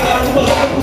Hãy subscribe